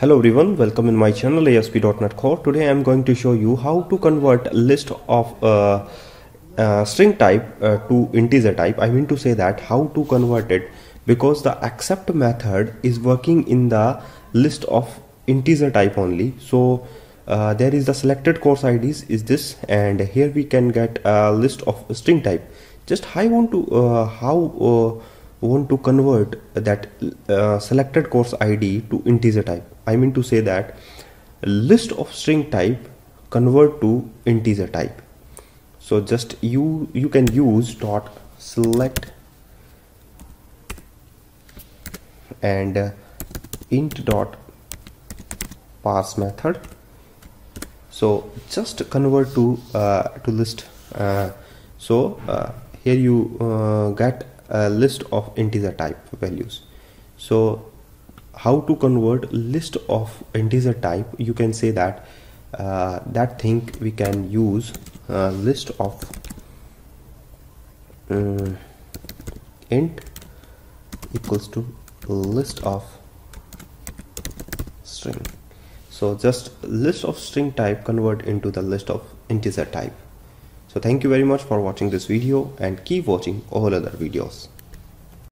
Hello everyone, welcome in my channel ASP.NET Core. Today I am going to show you how to convert a list of uh, uh, string type uh, to integer type. I mean to say that how to convert it because the Except method is working in the list of integer type only. So uh, there is the selected course IDs is this and here we can get a list of string type. Just I want to uh, how uh, want to convert that uh, selected course id to integer type. I mean to say that list of string type convert to integer type. So just you you can use dot select and uh, int dot Parse method. So just convert to uh, to list uh, so uh, here you uh, get a list of integer type values. So how to convert list of integer type you can say that uh, that thing we can use uh, list of um, int equals to list of string. So just list of string type convert into the list of integer type so thank you very much for watching this video and keep watching all other videos.